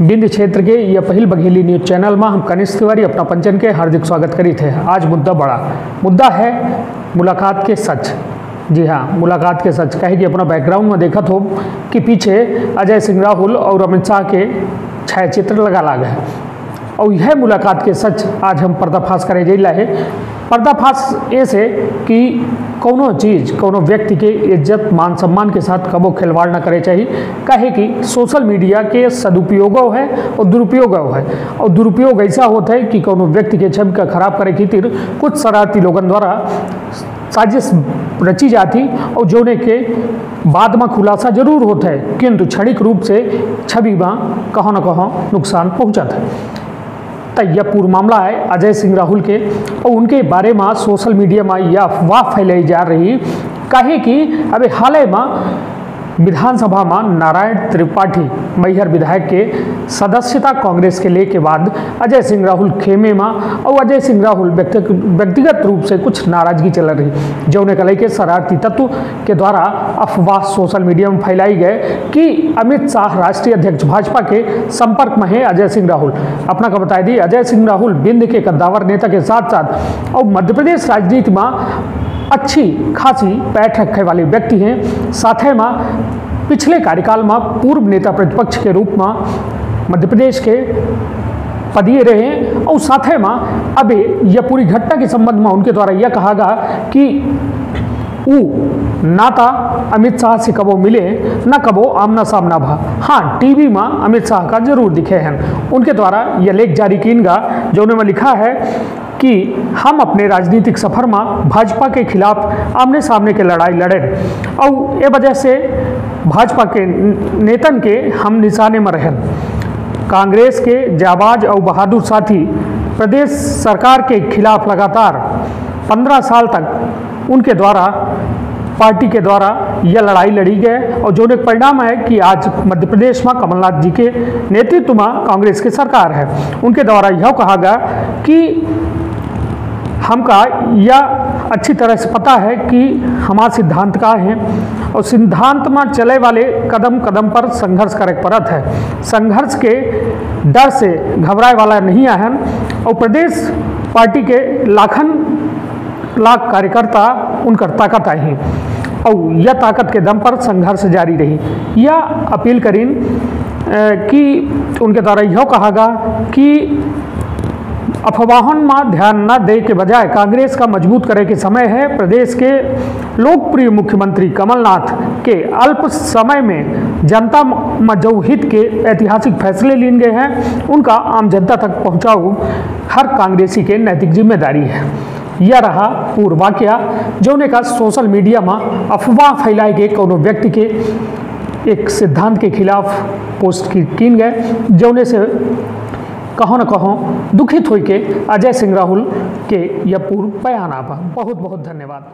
बिंद क्षेत्र के यह पहल बघेली न्यूज़ चैनल में हम कनिष्ठ तिवारी अपना पंचन के हार्दिक स्वागत करी थे। आज मुद्दा बड़ा। मुद्दा है मुलाकात के सच। जी हाँ मुलाकात के सच। कहे कि अपना बैकग्राउंड में देखा हो कि पीछे अजय सिंह राहुल और अमित शाह के छायाचित्र लगा लाग है। और यह मुलाकात के सच आज हम पर्दाफाश करे। जैला है पर्दाफाश ऐसे कि कोनो चीज़, कोनो व्यक्ति के इज़्ज़त, मान सम्मान के साथ कबो खिलवाड़ न करे चाहिए। कहे कि सोशल मीडिया के सदुपयोग है और दुरुपयोग है। और दुरुपयोग ऐसा होता है कि कोनो व्यक्ति के छवि का खराब करे खातिर कुछ शरारती लोगन द्वारा साजिश रची जाती और जोने के बाद में खुलासा ज़रूर होता है। किंतु क्षणिक रूप से छवि में कहों न कहों नुकसान पहुँचता है। यह पूर्व मामला है, अजय सिंह राहुल के, और उनके बारे में सोशल मीडिया में यह अफवाह फैलाई जा रही, कहे कि अभी हाल ही में विधानसभा में नारायण त्रिपाठी, मैहर विधायक के सदस्यता कांग्रेस के ले के बाद अजय सिंह राहुल खेमे में और अजय सिंह राहुल व्यक्तिगत रूप से कुछ नाराज़गी चल रही। जो उन्हें कल के शरारती तत्व के द्वारा अफवाह सोशल मीडिया में फैलाई गए कि अमित शाह राष्ट्रीय अध्यक्ष भाजपा के संपर्क में है अजय सिंह राहुल। अपना का बता दी, अजय सिंह राहुल बिंद के कद्दावर नेता के साथ साथ और मध्य प्रदेश राजनीति में अच्छी खासी पैठ रखे वाले व्यक्ति हैं। साथ ही में, पिछले कार्यकाल में पूर्व नेता प्रतिपक्ष के रूप में मध्य प्रदेश के पदिए रहे और साथ ही में, अभी यह पूरी घटना के संबंध में उनके द्वारा यह कहा गया कि ऊ नाता अमित शाह से कबो मिले, न कबो आमना सामना भा। हाँ टीवी में अमित शाह का ज़रूर दिखे हैं। उनके द्वारा यह लेख जारी कीनगा जो उन्होंने लिखा है कि हम अपने राजनीतिक सफ़र में भाजपा के खिलाफ आमने सामने के लड़ाई लड़े। और ये वजह से भाजपा के नेतन के हम निशाने में रहें। कांग्रेस के जाबाज और बहादुर साथी प्रदेश सरकार के खिलाफ लगातार पंद्रह साल तक उनके द्वारा, पार्टी के द्वारा यह लड़ाई लड़ी गई और जो एक परिणाम है कि आज मध्य प्रदेश में कमलनाथ जी के नेतृत्व में कांग्रेस की सरकार है। उनके द्वारा यह कहा गया कि हमका यह अच्छी तरह से पता है कि हमारा सिद्धांत का है। और सिद्धांत में चले वाले कदम कदम पर संघर्ष करे पड़त है। संघर्ष के डर से घबराए वाला नहीं है और प्रदेश पार्टी के लाखन लाख कार्यकर्ता उनकर ताकत आई और यह ताकत के दम पर संघर्ष जारी रही। यह अपील करीन कि उनके द्वारा यह कहा कि अफवाहन में ध्यान न दे के बजाय कांग्रेस का मज़बूत करे के समय है, प्रदेश के लोकप्रिय मुख्यमंत्री कमलनाथ के अल्प समय में जनता में के ऐतिहासिक फैसले लिए गए हैं। उनका आम जनता तक पहुंचाओ हर कांग्रेसी के नैतिक ज़िम्मेदारी है। यह रहा पूर्व वाक्य जो ने का सोशल मीडिया में अफवाह फैलाए गए कोनो व्यक्ति के एक सिद्धांत के खिलाफ पोस्ट की कीन गए जौने से कहो न कहो, दुखित होके अजय सिंह राहुल के यह पूर्व बयान आप। बहुत बहुत धन्यवाद।